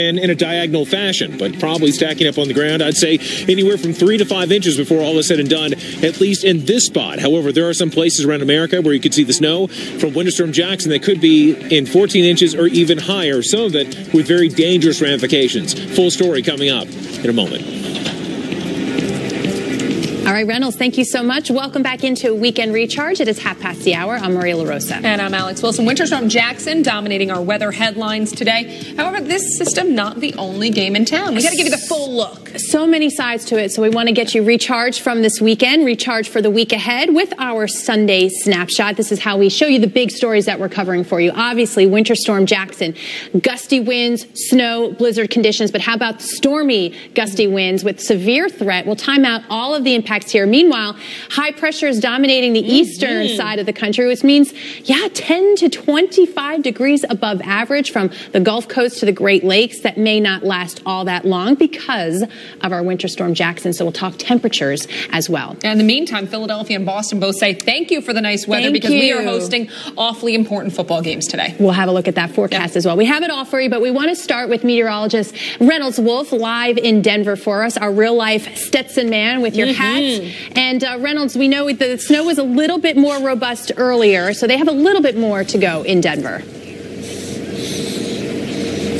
in, in a diagonal fashion, but probably stacking up on the ground. I'd say anywhere from three to five inches before all is said and done, at least in this spot. However, there are some places around America where you could see the snow from Winter Storm Jaxon that could be in 14 inches or even higher, some of it with very dangerous ramifications. Full story coming up in a moment. All right, Reynolds, thank you so much. Welcome back into Weekend Recharge. It is half past the hour. I'm Maria LaRosa. And I'm Alex Wilson. Winter Storm Jaxon dominating our weather headlines today. However, this system not the only game in town. We got to give you the full look. So many sides to it, so we want to get you recharged from this weekend, recharged for the week ahead with our Sunday snapshot. This is how we show you the big stories that we're covering for you. Obviously, Winter Storm Jaxon, gusty winds, snow, blizzard conditions, but how about stormy, gusty winds with severe threat? We'll time out all of the impacts here. Meanwhile, high pressure is dominating the eastern mm -hmm. side of the country, which means, yeah, 10 to 25 degrees above average from the Gulf Coast to the Great Lakes. That may not last all that long because of our winter storm Jaxon. So we'll talk temperatures as well. And in the meantime, Philadelphia and Boston both say thank you for the nice weather thank because you. we are hosting awfully important football games today. We'll have a look at that forecast as well. We have it all for you, but we want to start with meteorologist Reynolds Wolf live in Denver for us, our real life Stetson man with your mm -hmm. hat Mm. And uh, Reynolds, we know the snow was a little bit more robust earlier, so they have a little bit more to go in Denver.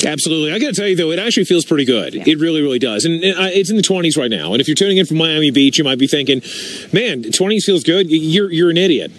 Absolutely. I got to tell you, though, it actually feels pretty good. Yeah. It really, really does. And it's in the 20s right now. And if you're tuning in from Miami Beach, you might be thinking, man, 20s feels good. You're, you're an idiot.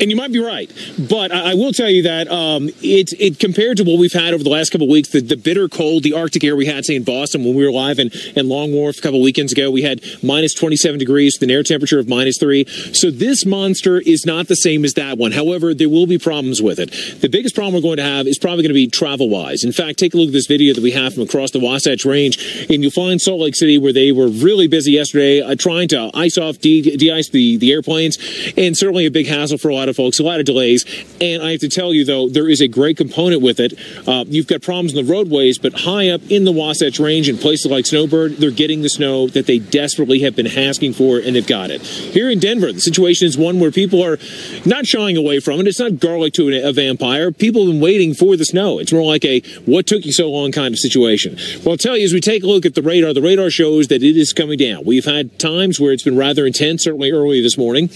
And you might be right, but I, will tell you that um, it, it compared to what we've had over the last couple of weeks, the, the bitter cold, the Arctic air we had, say in Boston when we were live in, in Long Wharf a couple of weekends ago, we had minus 27 degrees an air temperature of minus three. So this monster is not the same as that one. However, there will be problems with it. The biggest problem we're going to have is probably going to be travel wise. In fact, take a look at this video that we have from across the Wasatch Range, and you'll find Salt Lake City where they were really busy yesterday uh, trying to ice off, de ice the, the airplanes, and certainly a big hassle for a lot folks. A lot of delays. And I have to tell you, though, there is a great component with it. Uh, you've got problems in the roadways, but high up in the Wasatch Range in places like Snowbird, they're getting the snow that they desperately have been asking for, and they've got it. Here in Denver, the situation is one where people are not shying away from it. It's not garlic to a vampire. People have been waiting for the snow. It's more like a what took you so long kind of situation. Well, I'll tell you, as we take a look at the radar, the radar shows that it is coming down. We've had times where it's been rather intense, certainly early this morning.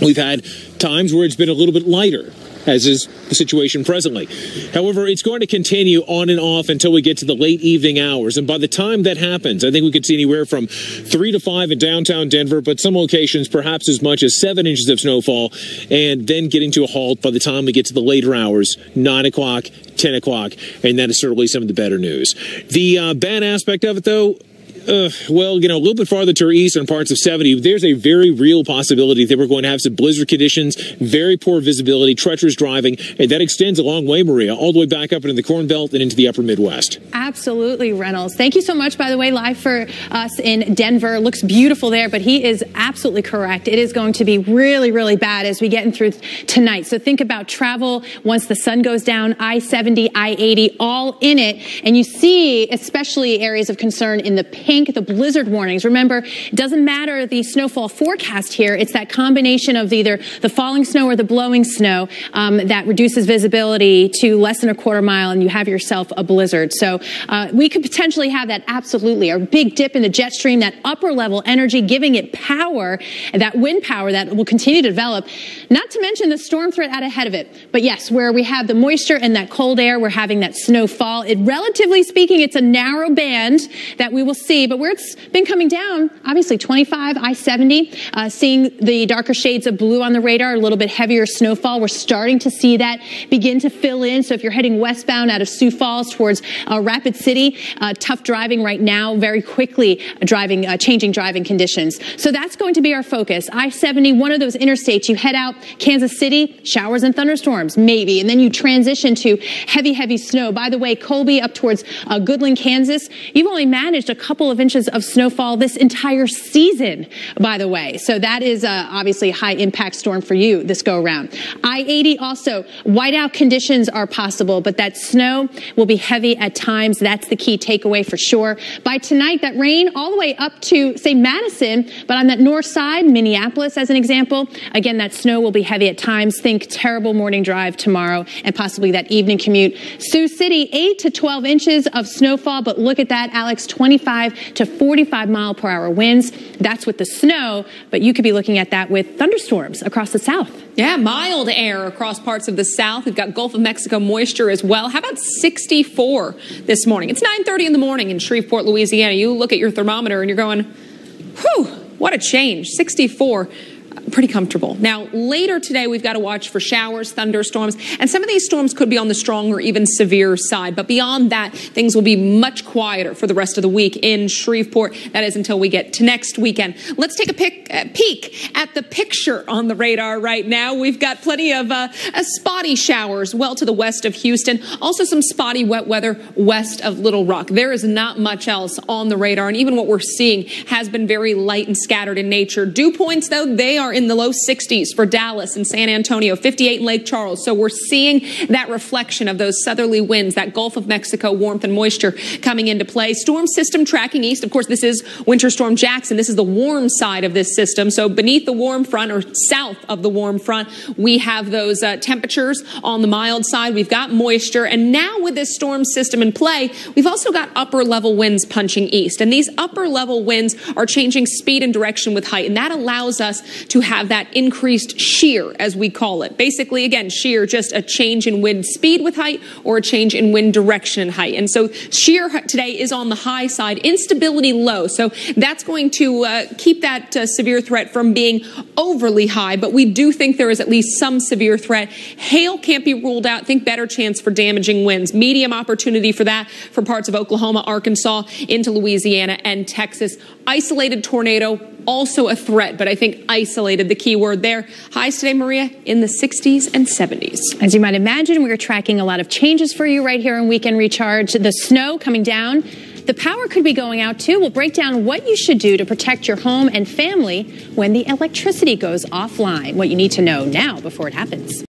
We've had times where it's been a little bit lighter as is the situation presently. However, it's going to continue on and off until we get to the late evening hours. And by the time that happens, I think we could see anywhere from three to five in downtown Denver, but some locations perhaps as much as seven inches of snowfall, and then getting to a halt by the time we get to the later hours, nine o'clock, 10 o'clock, and that is certainly some of the better news. The uh, bad aspect of it, though, uh, well, you know, a little bit farther to our east parts of 70, there's a very real possibility that we're going to have some blizzard conditions, very poor visibility, treacherous driving, and that extends a long way, Maria, all the way back up into the Corn Belt and into the upper Midwest. Absolutely, Reynolds. Thank you so much, by the way, live for us in Denver. Looks beautiful there, but he is absolutely correct. It is going to be really, really bad as we get in through tonight. So think about travel once the sun goes down, I-70, I-80, all in it. And you see, especially areas of concern in the pink pink, the blizzard warnings. Remember, it doesn't matter the snowfall forecast here. It's that combination of either the falling snow or the blowing snow um, that reduces visibility to less than a quarter mile and you have yourself a blizzard. So uh, we could potentially have that absolutely, a big dip in the jet stream, that upper level energy, giving it power, that wind power that will continue to develop. Not to mention the storm threat out ahead of it. But yes, where we have the moisture and that cold air, we're having that snowfall. It, relatively speaking, it's a narrow band that we will see but where it's been coming down, obviously 25, I-70, uh, seeing the darker shades of blue on the radar, a little bit heavier snowfall. We're starting to see that begin to fill in. So if you're heading westbound out of Sioux Falls towards uh, Rapid City, uh, tough driving right now, very quickly driving, uh, changing driving conditions. So that's going to be our focus. I-70, one of those interstates, you head out Kansas City, showers and thunderstorms, maybe, and then you transition to heavy, heavy snow. By the way, Colby up towards uh, Goodland, Kansas, you've only managed a couple of 12 inches of snowfall this entire season, by the way. So that is uh, obviously a high impact storm for you this go around. I 80 also, whiteout conditions are possible, but that snow will be heavy at times. That's the key takeaway for sure. By tonight, that rain all the way up to, say, Madison, but on that north side, Minneapolis as an example, again, that snow will be heavy at times. Think terrible morning drive tomorrow and possibly that evening commute. Sioux City, 8 to 12 inches of snowfall, but look at that, Alex, 25 to 45 mile per hour winds. That's with the snow, but you could be looking at that with thunderstorms across the south. Yeah, mild air across parts of the south. We've got Gulf of Mexico moisture as well. How about 64 this morning? It's 9:30 in the morning in Shreveport, Louisiana. You look at your thermometer and you're going, "Whew, what a change." 64 pretty comfortable. Now, later today, we've got to watch for showers, thunderstorms, and some of these storms could be on the strong or even severe side. But beyond that, things will be much quieter for the rest of the week in Shreveport. That is until we get to next weekend. Let's take a peek at the picture on the radar right now. We've got plenty of uh, spotty showers well to the west of Houston. Also, some spotty wet weather west of Little Rock. There is not much else on the radar, and even what we're seeing has been very light and scattered in nature. Dew points, though, they are in the low 60s for Dallas and San Antonio, 58 in Lake Charles. So we're seeing that reflection of those southerly winds, that Gulf of Mexico warmth and moisture coming into play. Storm system tracking east. Of course, this is Winter Storm Jaxon. This is the warm side of this system. So beneath the warm front or south of the warm front, we have those uh, temperatures on the mild side. We've got moisture. And now with this storm system in play, we've also got upper level winds punching east. And these upper level winds are changing speed and direction with height. And that allows us to have that increased shear, as we call it. Basically, again, shear, just a change in wind speed with height or a change in wind direction and height. And so shear today is on the high side, instability low. So that's going to uh, keep that uh, severe threat from being overly high. But we do think there is at least some severe threat. Hail can't be ruled out. Think better chance for damaging winds. Medium opportunity for that for parts of Oklahoma, Arkansas, into Louisiana and Texas. Isolated tornado also a threat, but I think isolated, the key word there. Highs today, Maria, in the 60s and 70s. As you might imagine, we are tracking a lot of changes for you right here on Weekend Recharge. The snow coming down. The power could be going out too. We'll break down what you should do to protect your home and family when the electricity goes offline. What you need to know now before it happens.